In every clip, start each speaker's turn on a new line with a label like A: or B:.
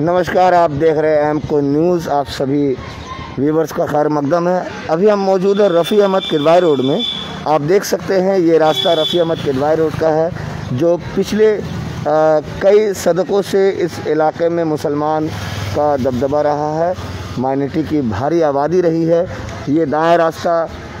A: नमस्कार आप देख रहे हैं एम को न्यूज़ आप सभी व्यूवर्स का खैर मकदम है। अभी हम मौजूद हैं रफ़ी अहमद किदवाई रोड में। आप देख सकते हैं ये रास्ता रफ़ी अहमद किदवाई रोड का है जो पिछले आ, कई सदकों से इस इलाके में मुसलमान का दबदबा रहा है। माइनॉरिटी की भारी आबादी रही है। ये दाएँ रास्ता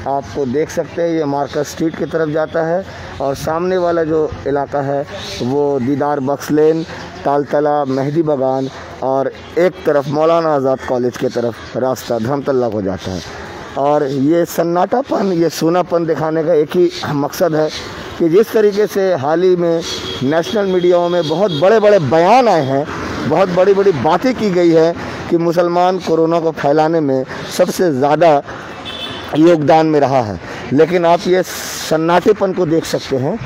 A: आपको देख सकते हैं ये मार्केट स्ट्रीट की तरफ़ जाता है और सामने वाला जो इलाका है वो दीदार बख्श लेन तालतला मेहदी बगान और एक तरफ़ मौलाना आज़ाद कॉलेज की तरफ़ रास्ता धर्मतल्ला को जाता है। और ये सन्नाटापन, ये सोनापन दिखाने का एक ही मकसद है कि जिस तरीके से हाल ही में नेशनल मीडियाओं में बहुत बड़े बड़े बयान आए हैं, बहुत बड़ी बड़ी बातें की गई है कि मुसलमान कोरोना को फैलाने में सबसे ज़्यादा योगदान में रहा है। लेकिन आप ये सन्नाटेपन को देख सकते हैं,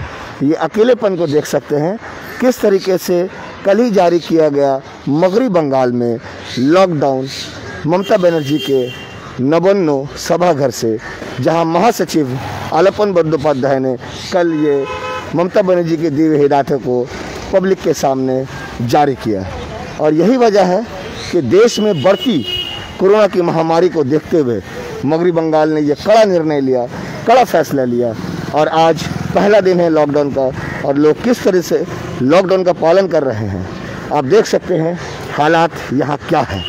A: ये अकेलेपन को देख सकते हैं, किस तरीके से कल ही जारी किया गया मगरी बंगाल में लॉकडाउन ममता बनर्जी के नवन्नो सभाघर से, जहाँ महासचिव आलपन बंदोपाध्याय ने कल ये ममता बनर्जी की दी हुई हिदायतों को पब्लिक के सामने जारी किया और यही वजह है कि देश में बढ़ती कोरोना की महामारी को देखते हुए मगरी बंगाल ने यह कड़ा निर्णय लिया, कड़ा फैसला लिया। और आज पहला दिन है लॉकडाउन का, और लोग किस तरह से लॉकडाउन का पालन कर रहे हैं। आप देख सकते हैं हालात यहाँ क्या है।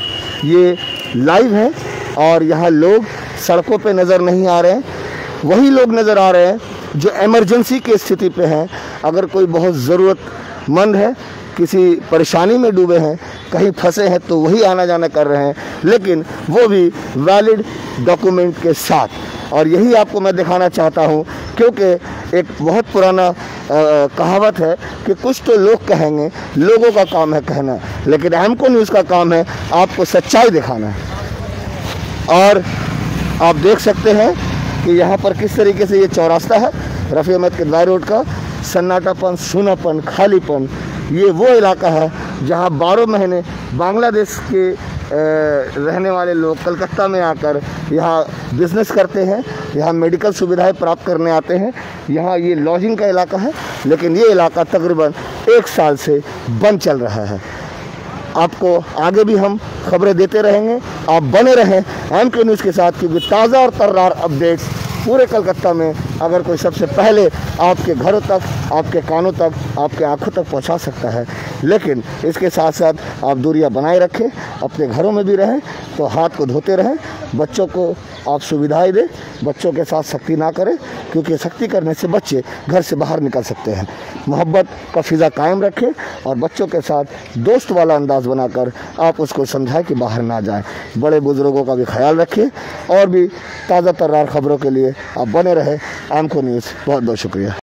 A: ये लाइव है और यहाँ लोग सड़कों पे नज़र नहीं आ रहे हैं। वही लोग नज़र आ रहे हैं जो इमरजेंसी की स्थिति पे हैं। अगर कोई बहुत ज़रूरतमंद है, किसी परेशानी में डूबे हैं, कहीं फंसे हैं तो वही आना जाना कर रहे हैं। लेकिन वो भी वैलिड डॉक्यूमेंट के साथ। और यही आपको मैं दिखाना चाहता हूँ, क्योंकि एक बहुत पुराना कहावत है कि कुछ तो लोग कहेंगे, लोगों का काम है कहना, लेकिन एमको न्यूज़ का काम है आपको सच्चाई दिखाना है। और आप देख सकते हैं कि यहाँ पर किस तरीके से ये चौरास्ता है, रफ़ी अहमद किदवाई रोड का, सन्नाटापन, सूनापन, खालीपन, ये वो इलाका है जहाँ बारह महीने बांग्लादेश के रहने वाले लोग कलकत्ता में आकर यहाँ बिज़नेस करते हैं, यहाँ मेडिकल सुविधाएँ प्राप्त करने आते हैं। यहाँ ये लॉजिंग का इलाका है, लेकिन ये इलाका तकरीबन एक साल से बंद चल रहा है। आपको आगे भी हम खबरें देते रहेंगे। आप बने रहें एम के न्यूज़ के साथ, क्योंकि ताज़ा और तर्रार अपडेट्स पूरे कलकत्ता में अगर कोई सबसे पहले आपके घरों तक, आपके कानों तक, आपके आँखों तक पहुँचा सकता है। लेकिन इसके साथ साथ आप दूरियाँ बनाए रखें अपने घरों में भी रहें तो हाथ को धोते रहें, बच्चों को आप सुविधाएँ दें, बच्चों के साथ सख्ती ना करें, क्योंकि सख्ती करने से बच्चे घर से बाहर निकल सकते हैं। मोहब्बत का फिज़ा कायम रखें और बच्चों के साथ दोस्त वाला अंदाज़ बनाकर आप उसको समझाएँ कि बाहर ना जाएँ। बड़े बुज़ुर्गों का भी ख्याल रखें और भी ताज़ा तर्रार खबरों के लिए आप बने रहें। आमको न्यूज़ बहुत बहुत शुक्रिया।